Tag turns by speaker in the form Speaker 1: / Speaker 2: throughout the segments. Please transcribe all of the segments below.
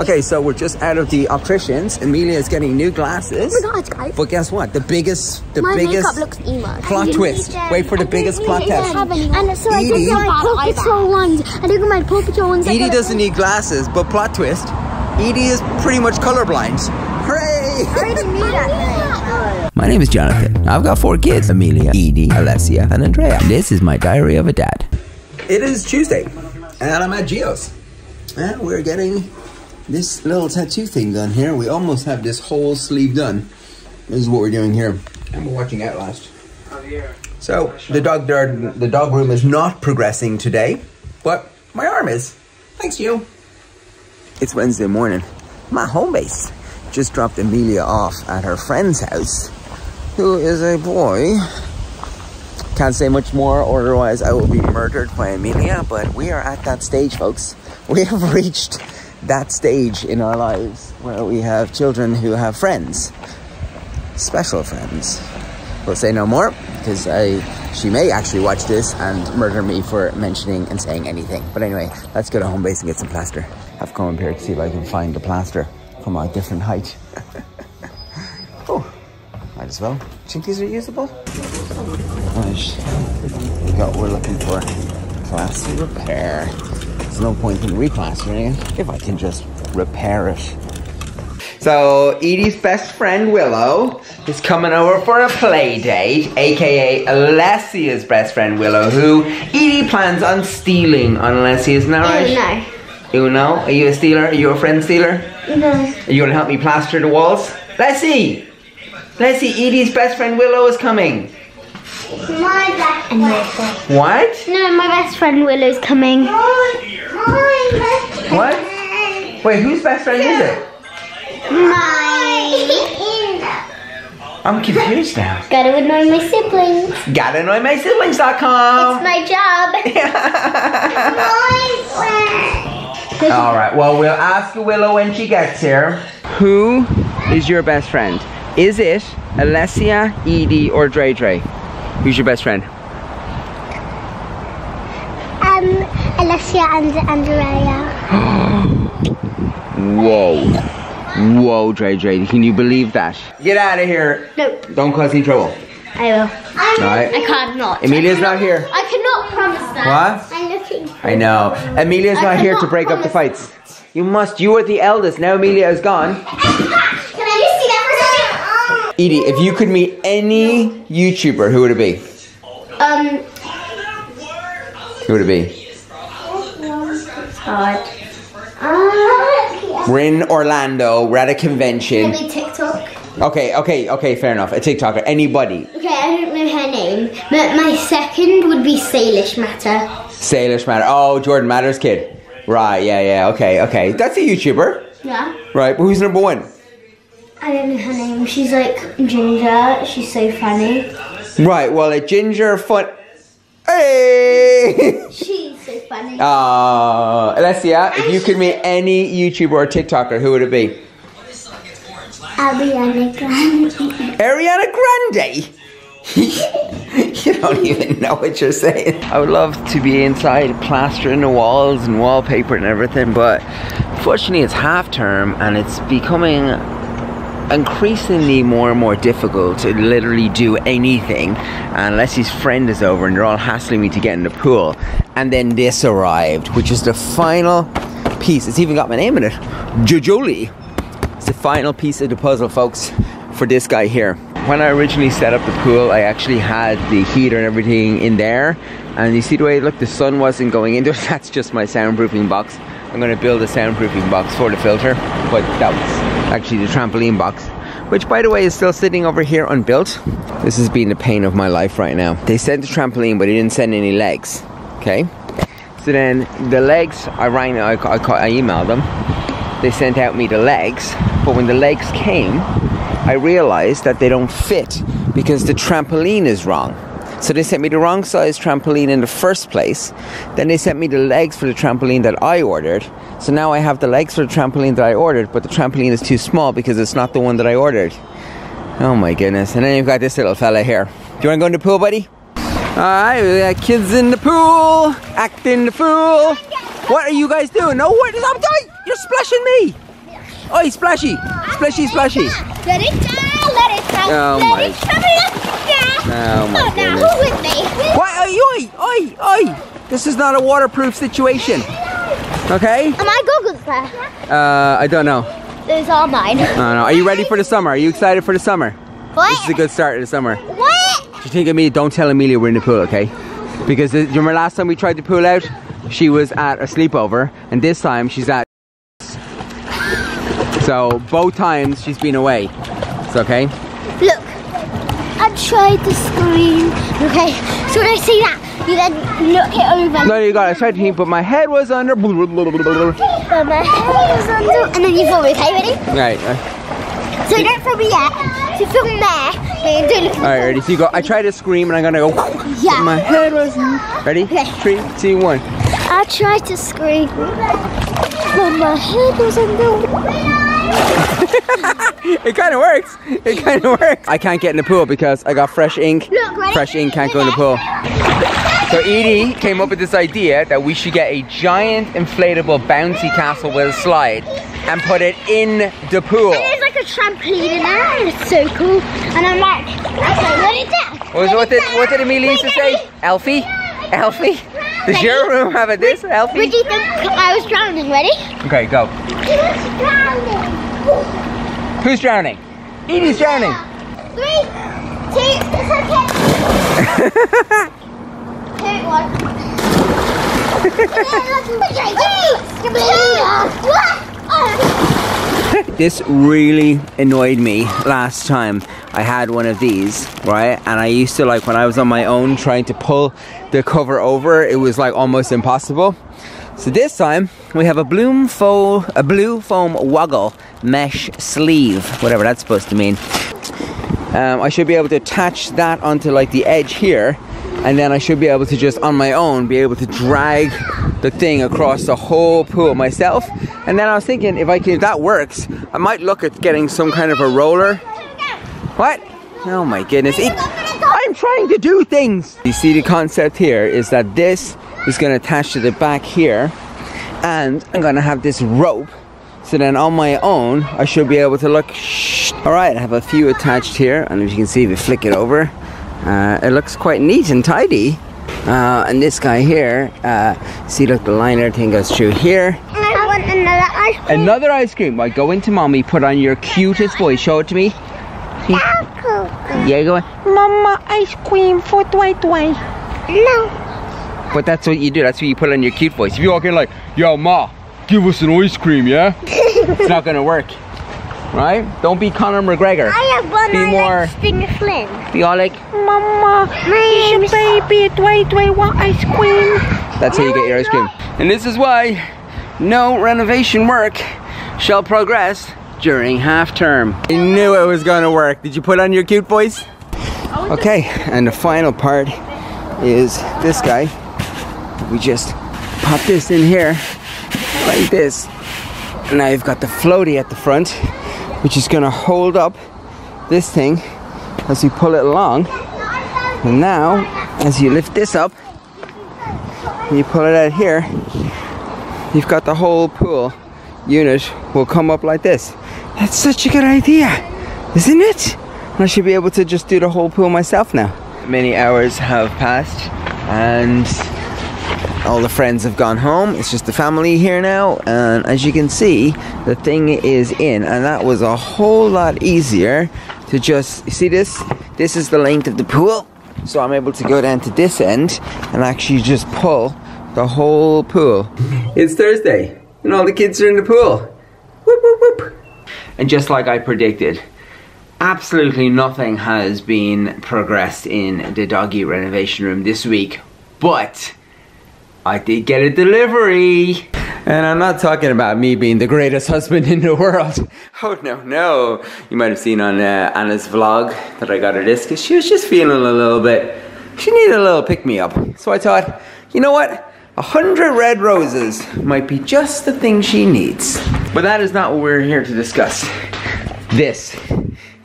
Speaker 1: Okay, so we're just out of the opticians. Emilia is getting new glasses.
Speaker 2: Oh my god, guys.
Speaker 1: But guess what? The biggest, the
Speaker 2: My
Speaker 1: biggest
Speaker 2: makeup looks emo.
Speaker 1: plot twist. Wait for the biggest plot twist.
Speaker 2: And so I
Speaker 1: Edie?
Speaker 2: did my Paw Patrol ones. I did my Paw Patrol ones.
Speaker 1: Edie doesn't need glasses, but plot twist. Edie is pretty much colorblind. Hooray!
Speaker 2: already knew that.
Speaker 1: My name is Jonathan. I've got four kids Emilia, Edie, Alessia, and Andrea. This is my diary of a dad. It is Tuesday, and I'm at Geo's. And we're getting this little tattoo thing done here. We almost have this whole sleeve done. This is what we're doing here. And we're watching Outlast. So, the dog, the dog room is not progressing today, but my arm is. Thanks, you. It's Wednesday morning. My home base just dropped Emilia off at her friend's house, who is a boy. Can't say much more, or otherwise I will be murdered by Emilia. But we are at that stage, folks. We have reached that stage in our lives where we have children who have friends, special friends. We'll say no more because I she may actually watch this and murder me for mentioning and saying anything. But anyway, let's go to home base and get some plaster. I've come up here to see if I can find the plaster from a different height. oh, might as well. Think these are usable? We got we're looking for plaster repair. There's no point in replastering it if I can just repair it. So Edie's best friend Willow is coming over for a play date, aka Alessia's best friend Willow, who Edie plans on stealing on Alessia, isn't that right?
Speaker 2: no.
Speaker 1: Uno, are you a stealer? Are you a friend stealer?
Speaker 2: No.
Speaker 1: Are you gonna help me plaster the walls? Let's see! Let's see, Edie's best friend Willow is coming.
Speaker 2: My best friend.
Speaker 1: What?
Speaker 2: No, my best friend Willow's coming. My best friend.
Speaker 1: What? Wait, whose best friend is it?
Speaker 2: My.
Speaker 1: I'm confused now.
Speaker 2: Gotta annoy my siblings.
Speaker 1: Gotta annoy my siblings.com.
Speaker 2: It's my job.
Speaker 1: Alright, well, we'll ask Willow when she gets here. Who is your best friend? Is it Alessia, Edie, or Dre Dre? Who's your best friend?
Speaker 2: Um, Alessia and Andrea.
Speaker 1: Whoa. Whoa, Dre Dre. Can you believe that? Get out of here.
Speaker 2: No,
Speaker 1: Don't cause any trouble.
Speaker 2: I will.
Speaker 1: Alright.
Speaker 2: I can't not.
Speaker 1: Emilia's not here.
Speaker 2: I cannot promise that.
Speaker 1: What?
Speaker 2: I'm looking.
Speaker 1: I know. Emilia's
Speaker 2: I
Speaker 1: not here to break up the
Speaker 2: promise.
Speaker 1: fights. You must. You are the eldest. Now Emilia is gone.
Speaker 2: Can I just see that for a second?
Speaker 1: Edie, if you could meet any YouTuber, who would it be?
Speaker 2: Um,
Speaker 1: Who would it be?
Speaker 2: Hard. Uh,
Speaker 1: We're in Orlando. We're at a convention.
Speaker 2: maybe TikTok.
Speaker 1: Okay, okay, okay, fair enough. A TikToker. Anybody.
Speaker 2: Okay, I don't know her name, but my second would be Salish Matter.
Speaker 1: Salish Matter. Oh, Jordan Matters kid. Right, yeah, yeah, okay, okay. That's a YouTuber.
Speaker 2: Yeah.
Speaker 1: Right, but who's number one?
Speaker 2: I don't know her name. She's like ginger. She's so funny.
Speaker 1: Right, well, a ginger fun. Hey!
Speaker 2: She's so funny.
Speaker 1: Uh, Alessia, if you could meet any YouTuber or TikToker, who would it be?
Speaker 2: Ariana Grande.
Speaker 1: Ariana Grande. you don't even know what you're saying. I would love to be inside plastering the walls and wallpaper and everything, but fortunately it's half term and it's becoming increasingly more and more difficult to literally do anything unless his friend is over and they're all hassling me to get in the pool. And then this arrived, which is the final piece. It's even got my name in it. Jojoli. It's the final piece of the puzzle, folks, for this guy here. When I originally set up the pool, I actually had the heater and everything in there. And you see the way, look, the sun wasn't going into it. That's just my soundproofing box. I'm going to build a soundproofing box for the filter. But that was actually the trampoline box. Which, by the way, is still sitting over here unbuilt. This has been the pain of my life right now. They sent the trampoline, but they didn't send any legs. Okay? So then the legs, I rang, I, I, I emailed them. They sent out me the legs, but when the legs came, I realized that they don't fit because the trampoline is wrong. So they sent me the wrong size trampoline in the first place. Then they sent me the legs for the trampoline that I ordered. So now I have the legs for the trampoline that I ordered, but the trampoline is too small because it's not the one that I ordered. Oh my goodness. And then you've got this little fella here. Do you want to go in the pool, buddy? Alright, we got kids in the pool, acting the fool. What are you guys doing? No, what is up, guy? You're splashing me! Oi, splashy! Splashy, splashy!
Speaker 2: Let it down, let it down.
Speaker 1: Oh
Speaker 2: let
Speaker 1: my-. Oh my
Speaker 2: Oh, now
Speaker 1: goodness.
Speaker 2: who with me?
Speaker 1: What? Oi, oi, oi, oi! This is not a waterproof situation. Okay?
Speaker 2: Are my goggles there?
Speaker 1: Uh, I don't know.
Speaker 2: Those are mine.
Speaker 1: I don't. Are you ready for the summer? Are you excited for the summer?
Speaker 2: What?
Speaker 1: This is a good start to the summer.
Speaker 2: What?
Speaker 1: If you think of me, don't tell Emilia we're in the pool, okay? Because the, remember last time we tried to pull out, she was at a sleepover, and this time she's at. So both times she's been away. It's okay.
Speaker 2: I tried the screen. Okay, so when I see that, you then look it over.
Speaker 1: No, you got. it. I tried to think, but my head was under.
Speaker 2: But my head is under, and then you film me. Okay, ready?
Speaker 1: Right. uh,
Speaker 2: So don't film me yet. So film there, and do look.
Speaker 1: All right, ready? So you go. I try to scream, and I'm gonna go.
Speaker 2: Yeah.
Speaker 1: My head was. Ready?
Speaker 2: Okay.
Speaker 1: Three, two, one.
Speaker 2: I tried to scream, but my head was under.
Speaker 1: It kind of works. It kind of works. I can't get in the pool because I got fresh ink.
Speaker 2: Look, ready?
Speaker 1: Fresh ink can't go in the pool. So Edie came up with this idea that we should get a giant inflatable bouncy castle with a slide and put it in the pool.
Speaker 2: And there's like a trampoline in there, it's so cool. And I'm like, okay, let it down.
Speaker 1: What, was, what did what did Emilia used to say? Elfie? Elfie? Does your room have a this,
Speaker 2: Would
Speaker 1: Elfie?
Speaker 2: you think I was drowning? Ready?
Speaker 1: Okay, go.
Speaker 2: Was drowning.
Speaker 1: Who's drowning? Edie's drowning.
Speaker 2: Three, two, it's okay. two, one.
Speaker 1: This really annoyed me last time I had one of these, right? And I used to like when I was on my own trying to pull the cover over, it was like almost impossible. So this time we have a bloom fo- a blue foam woggle mesh sleeve, whatever that's supposed to mean. Um, I should be able to attach that onto like the edge here, and then I should be able to just on my own be able to drag the thing across the whole pool myself. And then I was thinking if I can, if that works, I might look at getting some kind of a roller. What? Oh my goodness! It, I'm trying to do things. You see, the concept here is that this is going to attach to the back here, and I'm going to have this rope. So then on my own, I should be able to look. All right, I have a few attached here, and as you can see, if you flick it over, uh, it looks quite neat and tidy. Uh, and this guy here, uh, see, look, the liner thing goes through here.
Speaker 2: I want another ice cream.
Speaker 1: Another ice cream. Right, go into mommy, put on your cutest voice, show it to me. Yeah, go on. Mama, ice cream for Dwight Dwight.
Speaker 2: No.
Speaker 1: But that's what you do. That's what you put on your cute voice. If you walk in like, yo, ma, give us an ice cream, yeah? it's not gonna work, right? Don't be Conor McGregor.
Speaker 2: I have one
Speaker 1: Be more-
Speaker 2: like Flynn.
Speaker 1: Be all like, Mama,
Speaker 2: name's
Speaker 1: baby, Dwight Dwight want ice cream. That's how you get your ice cream. And this is why no renovation work shall progress during half term. I knew it was gonna work. Did you put on your cute voice? Okay, and the final part is this guy. We just pop this in here like this. And now you've got the floaty at the front, which is gonna hold up this thing as you pull it along. And now, as you lift this up, you pull it out here, you've got the whole pool unit will come up like this. That's such a good idea, isn't it? I should be able to just do the whole pool myself now. Many hours have passed, and all the friends have gone home. It's just the family here now, and as you can see, the thing is in, and that was a whole lot easier to just see this. This is the length of the pool, so I'm able to go down to this end and actually just pull the whole pool. It's Thursday, and all the kids are in the pool. Whoop whoop whoop. And just like I predicted, absolutely nothing has been progressed in the doggy renovation room this week, but I did get a delivery. And I'm not talking about me being the greatest husband in the world. Oh no, no. You might have seen on uh, Anna's vlog that I got her this because she was just feeling a little bit, she needed a little pick me up. So I thought, you know what? A hundred red roses might be just the thing she needs. But that is not what we're here to discuss. This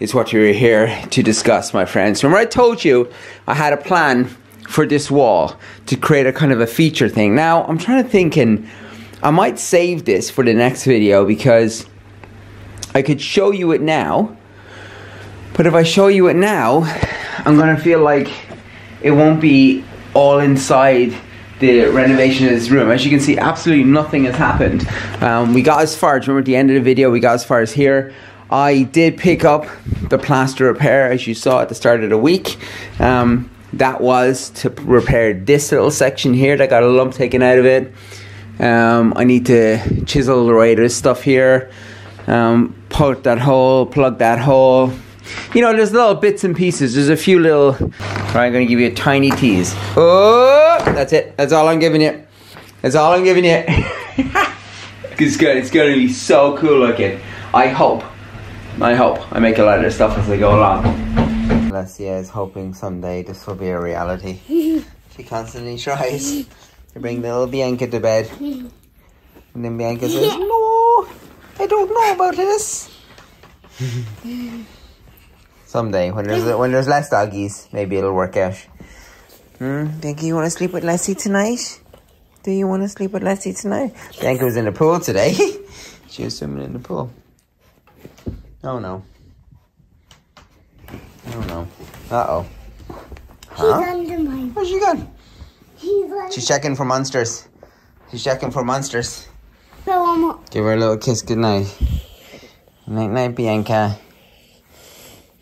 Speaker 1: is what we're here to discuss, my friends. Remember, I told you I had a plan for this wall to create a kind of a feature thing. Now, I'm trying to think and I might save this for the next video because I could show you it now. But if I show you it now, I'm gonna feel like it won't be all inside the renovation of this room. As you can see, absolutely nothing has happened. Um, we got as far, remember at the end of the video, we got as far as here. I did pick up the plaster repair as you saw at the start of the week. Um, that was to repair this little section here that got a lump taken out of it. Um, I need to chisel the right this stuff here, um, poke that hole, plug that hole. You know, there's little bits and pieces. There's a few little. Right, I'm gonna give you a tiny tease. Oh, that's it. That's all I'm giving you. That's all I'm giving you. it's good. It's gonna be so cool looking. I hope. I hope I make a lot of this stuff as I go along. Alessia is hoping someday this will be a reality. she constantly tries to bring little Bianca to bed. And then Bianca says, No, I don't know about this. Someday, when there's when there's less doggies, maybe it'll work out. Hmm? Bianca, you want to sleep with Leslie tonight? Do you want to sleep with Leslie tonight? Bianca was in the pool today. she was swimming in the pool. Oh no. Oh no. Uh oh.
Speaker 2: He's under mine.
Speaker 1: Where's she gone?
Speaker 2: He's under
Speaker 1: She's checking for monsters. She's checking for monsters.
Speaker 2: So I'm
Speaker 1: Give her a little kiss goodnight. Night night, Bianca.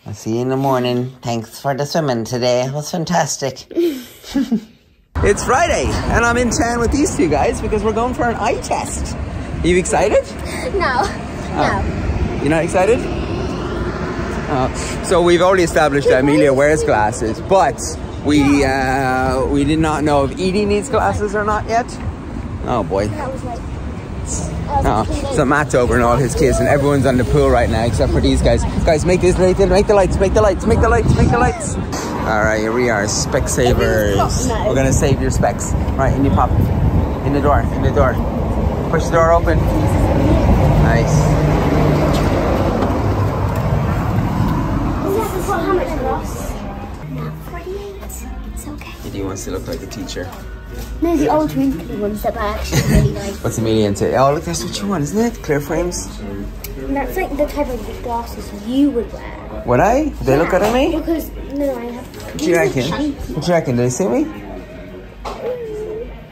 Speaker 1: I'll see you in the morning. Thanks for the swimming today. It was fantastic. it's Friday, and I'm in town with these two guys because we're going for an eye test. Are you excited?
Speaker 2: No. No.
Speaker 1: You're not excited? Uh, so we've already established that Emilia wears glasses, but we uh, we did not know if Edie needs glasses or not yet. Oh boy.
Speaker 2: Like.
Speaker 1: Oh, so Matt's over and all his kids, and everyone's on the pool right now except for these guys. Guys, make this make the, make the lights, make the lights, make the lights, make the lights. All right, here we are, Specsavers.
Speaker 2: No.
Speaker 1: We're gonna save your specs. Right, and you pop in the door, in the door. Push the door open. Nice.
Speaker 2: How much it costs? No, 48. It's okay.
Speaker 1: Edie wants to look like a teacher.
Speaker 2: No, the old wrinkly ones that I actually really like.
Speaker 1: What's Emilia into? Oh, look, that's what you want, isn't it? Clear frames.
Speaker 2: And that's like the type of glasses you would wear.
Speaker 1: Would I? Do They look good at me?
Speaker 2: Because, no, I have.
Speaker 1: What do you reckon? What do you reckon? Do they see me?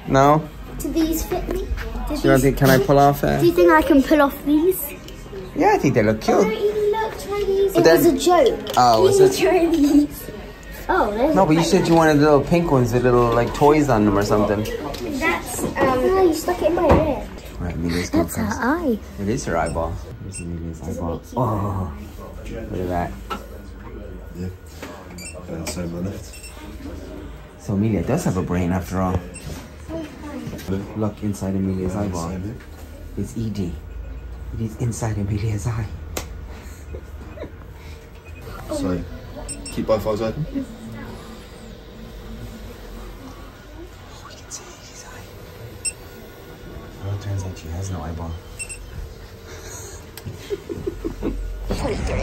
Speaker 1: No?
Speaker 2: Do these fit me? Do
Speaker 1: Do you
Speaker 2: these-
Speaker 1: think, can I pull off? Uh...
Speaker 2: Do you think I can pull off these?
Speaker 1: Yeah, I think they look cute.
Speaker 2: They don't
Speaker 1: cute.
Speaker 2: even look Chinese.
Speaker 1: But
Speaker 2: it
Speaker 1: then-
Speaker 2: was a joke.
Speaker 1: Oh, was it?
Speaker 2: Chinese. Oh, those
Speaker 1: No, but you
Speaker 2: quite
Speaker 1: said you wanted the little pink ones with little like toys on them or something.
Speaker 2: That's um. Oh, you stuck it in my head.
Speaker 1: Right, Emilia's going
Speaker 2: That's her eye.
Speaker 1: It is her eyeball. Here's Emilia's eyeball. Oh, look at that.
Speaker 3: Yeah. And same on left.
Speaker 1: So Emilia does have a brain after all. Look inside Emilia's eyeball. It's ED. It is inside Emilia's eye.
Speaker 3: here. So, keep both eyes open.
Speaker 1: Oh, we can see Emilia's eye. It turns out she has no eyeball.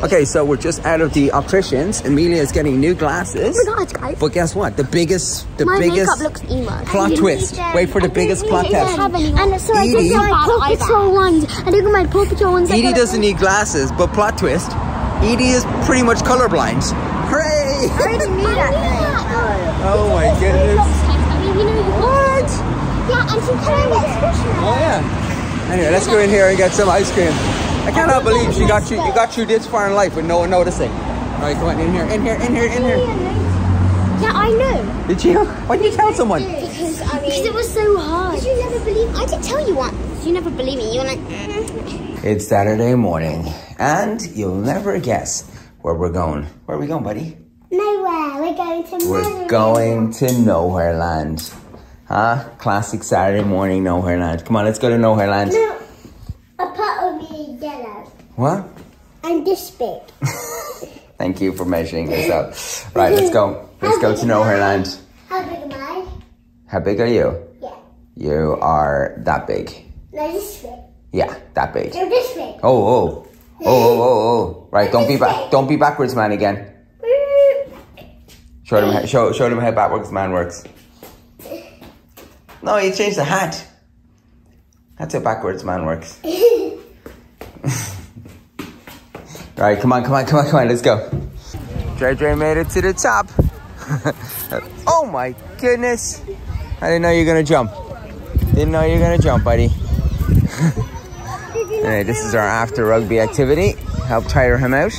Speaker 1: Okay, so we're just out of the opticians. Emilia is getting new glasses.
Speaker 2: Oh my god, guys.
Speaker 1: But guess what? The biggest, the
Speaker 2: My
Speaker 1: biggest
Speaker 2: makeup looks emo.
Speaker 1: plot twist. Wait for the biggest plot twist.
Speaker 2: And so I
Speaker 1: Edie.
Speaker 2: took my Paw Patrol ones. I took my Paw Patrol ones.
Speaker 1: Edie doesn't need glasses, but plot twist. Edie is pretty much colorblind. Hooray!
Speaker 2: I already knew that.
Speaker 1: Oh my goodness.
Speaker 2: I mean, you know, you
Speaker 1: What?
Speaker 2: Yeah, and she kind of expression.
Speaker 1: Oh yeah. Anyway, let's go in here and get some ice cream. I cannot believe she got you. You got you this far in life with no one noticing. All right, come on in here, in here, in here, in here.
Speaker 2: Yeah, I know.
Speaker 1: Did you? Why did you tell someone?
Speaker 2: Because I mean, because it was so hard. Did you never believe? I did tell you once. You never believe me. You were like, mm.
Speaker 1: It's Saturday morning, and you'll never guess where we're going. Where are we going, buddy?
Speaker 2: Nowhere. We're going to.
Speaker 1: We're going to Nowhere Land. Huh? Classic Saturday morning Nowhere Land. Come on, let's go to Nowhere Land.
Speaker 2: No, a part of me is yellow.
Speaker 1: What?
Speaker 2: I'm this big.
Speaker 1: Thank you for measuring this up. Right, let's go. Let's go to Nowhere Land.
Speaker 2: How big am I?
Speaker 1: How big are you?
Speaker 2: Yeah.
Speaker 1: You are that big.
Speaker 2: No, this big.
Speaker 1: Yeah, that big.
Speaker 2: No, this big.
Speaker 1: Oh, oh. Oh, oh, oh, oh. Right, don't be back. Don't be backwards, man, again. Show them, how, show, show them how backwards man works. No, you changed the hat. That's how backwards man works. Alright, come on, come on, come on, come on, let's go. Dre Dre made it to the top. oh my goodness. I didn't know you were gonna jump. Didn't know you were gonna jump, buddy. Anyway, this is our after rugby activity. Help tire him out.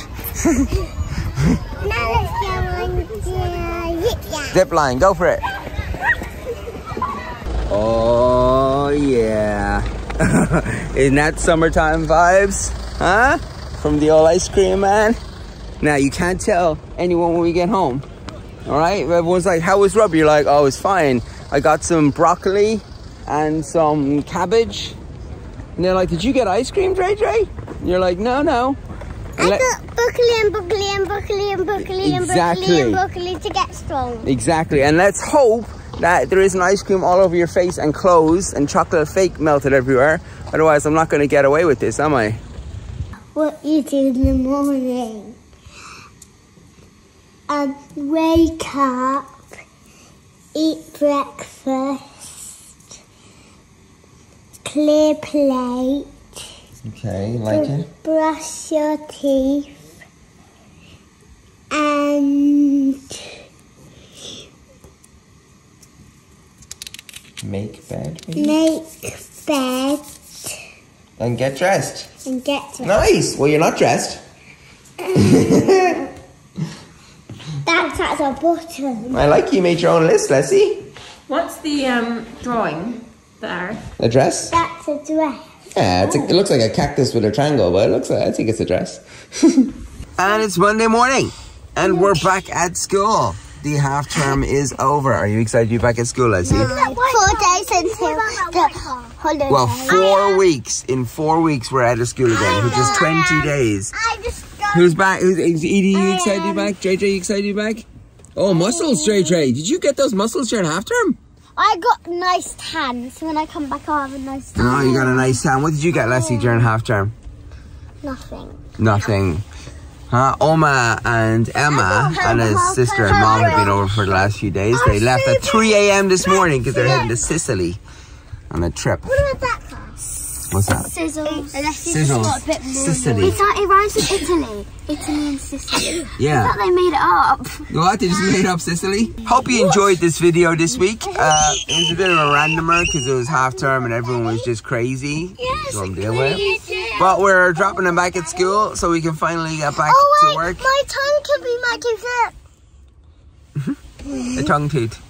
Speaker 2: Now let's go on the line.
Speaker 1: Zip line, go for it. Oh yeah. Isn't that summertime vibes? Huh? From the old ice cream man? Now you can't tell anyone when we get home. Alright? Everyone's like, how was rugby? You're like, oh it's fine. I got some broccoli and some cabbage. And they're like, did you get ice cream, Dre Dre? And you're like, no, no.
Speaker 2: I
Speaker 1: Let-
Speaker 2: got broccoli and broccoli and broccoli and broccoli and
Speaker 1: Exactly.
Speaker 2: broccoli and broccoli to get strong.
Speaker 1: Exactly, and let's hope that there isn't ice cream all over your face and clothes and chocolate fake melted everywhere. Otherwise, I'm not going to get away with this, am I?
Speaker 2: What you do in the morning? Um, wake up, eat breakfast, clear plate,
Speaker 1: Okay, like it.
Speaker 2: brush your teeth, and
Speaker 1: Make bed, maybe?
Speaker 2: make bed
Speaker 1: and get dressed.
Speaker 2: and get dressed.
Speaker 1: Nice. Well, you're not dressed.
Speaker 2: That's at the bottom.
Speaker 1: I like you made your own list, Leslie.
Speaker 4: What's the um, drawing there?
Speaker 1: A dress?
Speaker 2: That's a dress.
Speaker 1: Yeah, it's a, it looks like a cactus with a triangle, but it looks like I think it's a dress. and it's Monday morning, and we're back at school. The half term is over. Are you excited to be back at school, Leslie?
Speaker 2: Four days until the holiday.
Speaker 1: Well, four weeks. In four weeks, we're out of school again, which is 20 days.
Speaker 2: I just
Speaker 1: Who's back? Who's, is Edie, you excited to be back? JJ, you excited to be back? Oh, muscles, JJ. Did you get those muscles during half term?
Speaker 2: I got nice tan, so when I come back, I'll have a nice tan.
Speaker 1: Oh, you got a nice tan. What did you get, Leslie, during half term?
Speaker 2: Nothing.
Speaker 1: Nothing. Huh? Oma and Emma and his sister and mom have been over for the last few days. They left at 3 a.m. this morning because they're heading to Sicily on a trip.
Speaker 2: What about that?
Speaker 1: What's that?
Speaker 2: Sizzles.
Speaker 1: Sizzles. Sicily.
Speaker 2: It's like, it rhymes with Italy. Italy and Sicily. I
Speaker 1: Yeah.
Speaker 2: thought they made it up.
Speaker 1: What? They just made up Sicily? Hope you enjoyed this video this week. Uh, it was a bit of a randomer because it was half term and everyone was just crazy.
Speaker 2: Yes,
Speaker 1: So I'm dealing with. But we're dropping them back at school so we can finally get back
Speaker 2: Oh,
Speaker 1: to
Speaker 2: wait,
Speaker 1: work.
Speaker 2: my tongue could be my dessert.
Speaker 1: The tongue tooth.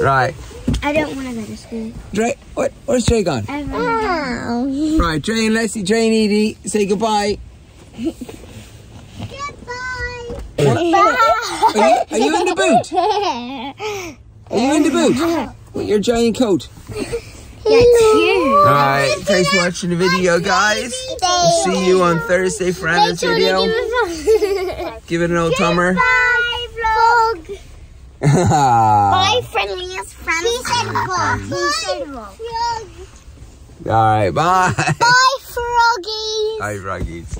Speaker 1: Right.
Speaker 2: I don't want to go to school.
Speaker 1: Dre, what? Where's Dre gone?
Speaker 2: Oh.
Speaker 1: Right, Dre and Leslie, Dre and Edie, say goodbye.
Speaker 2: Goodbye.
Speaker 1: Are you, are you in the boot? Are you in the boot? With your giant coat. Alright, thanks for watching the video, guys. We'll see you on Thursday for another video. Give it an old tummer.
Speaker 2: Bye, vlog. Bye, friendliest friends. He said vlog. He said vlog.
Speaker 1: Alright, bye.
Speaker 2: Bye, froggies.
Speaker 1: Bye, froggies.